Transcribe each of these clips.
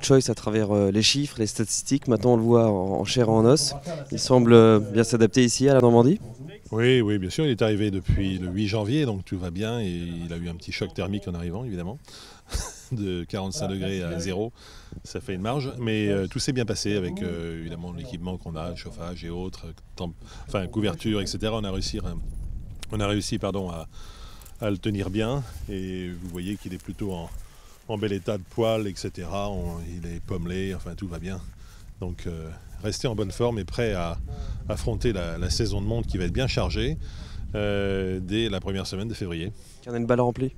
Choice à travers euh, les chiffres, les statistiques, maintenant on le voit en chair et en os. Il semble euh, bien s'adapter ici à la Normandie. Oui, oui, bien sûr, il est arrivé depuis le 8 janvier, donc tout va bien et il a eu un petit choc thermique en arrivant, évidemment, de 45 degrés à 0, ça fait une marge, mais euh, tout s'est bien passé avec évidemment l'équipement qu'on a, chauffage et autres, enfin couverture, etc. On a réussi, on a réussi pardon, à, à le tenir bien et vous voyez qu'il est plutôt en, en bel état de poil, etc. il est pommelé, enfin tout va bien. Donc euh, restez en bonne forme et prêt à affronter la, saison de monde qui va être bien chargée euh, dès la première semaine de février. Il y a une balle remplie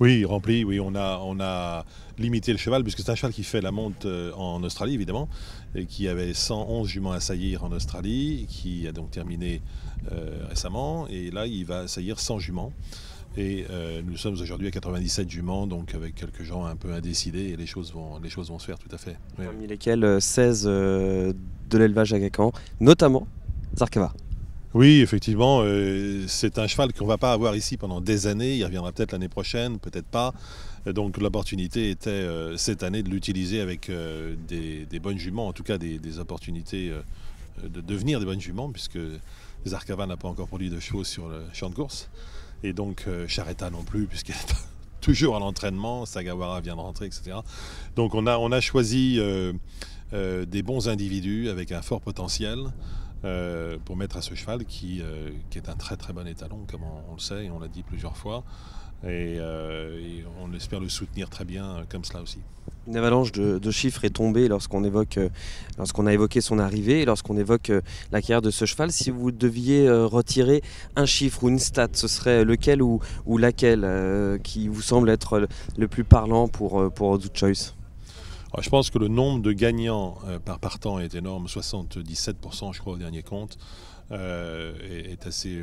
oui, rempli, oui, on a, on a limité le cheval, puisque c'est un cheval qui fait la monte euh, en Australie, évidemment, et qui avait 111 juments à saillir en Australie, qui a donc terminé récemment, et là, il va saillir 100 juments. Et euh, nous sommes aujourd'hui à 97 juments, donc avec quelques gens un peu indécidés, et les choses vont, les choses vont se faire tout à fait. Parmi lesquels 16 euh, euh, de l'élevage à Gacan, notamment Zarkava. Oui, effectivement, c'est un cheval qu'on ne va pas avoir ici pendant des années. Il reviendra peut-être l'année prochaine, peut-être pas. Donc l'opportunité était cette année de l'utiliser avec des, bonnes juments, en tout cas des, opportunités de devenir des bonnes juments, puisque Zarkava n'a pas encore produit de chevaux sur le champ de course. Et donc euh, Charetta non plus, puisqu'elle est toujours à l'entraînement, Sagawara vient de rentrer, etc. Donc on a, on a choisi euh, euh, des bons individus avec un fort potentiel pour mettre à ce cheval qui, qui, est un très très bon étalon, comme on, le sait et on l'a dit plusieurs fois. Et, et, on espère le soutenir très bien comme cela aussi. Une avalanche de, chiffres est tombée lorsqu'on euh, a évoqué son arrivée et lorsqu'on évoque euh, la carrière de ce cheval. Si vous deviez euh, retirer un chiffre ou une stat, ce serait lequel ou, laquelle qui vous semble être le plus parlant pour, pour Choice? Ah, je pense que le nombre de gagnants par partant est énorme, 77% je crois au dernier compte. Est, assez,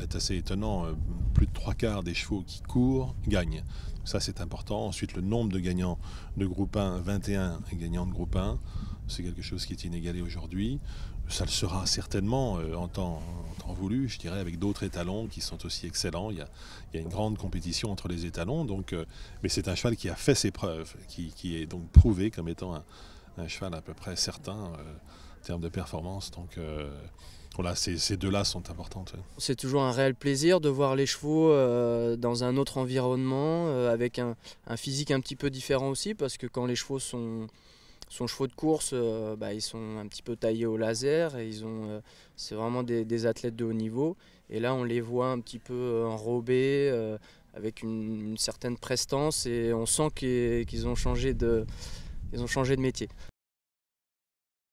est assez étonnant. Plus de trois quarts des chevaux qui courent gagnent. Ça, c'est important. Ensuite, le nombre de gagnants de groupe 1, 21 gagnants de groupe 1, c'est quelque chose qui est inégalé aujourd'hui. Ça le sera certainement euh, en, temps, voulu, je dirais, avec d'autres étalons qui sont aussi excellents. Il y, a, une grande compétition entre les étalons, donc, euh, mais c'est un cheval qui a fait ses preuves, qui, est donc prouvé comme étant un, cheval à peu près certain euh, en termes de performance. Donc, voilà, ces, deux-là sont importantes. C'est toujours un réel plaisir de voir les chevaux euh, dans un autre environnement, euh, avec un, physique un petit peu différent aussi, parce que quand les chevaux sont, chevaux de course, euh, bah, ils sont un petit peu taillés au laser, et ils ont, c'est vraiment des, athlètes de haut niveau. Et là, on les voit un petit peu enrobés, avec une, certaine prestance, et on sent qu'ils ont changé de métier.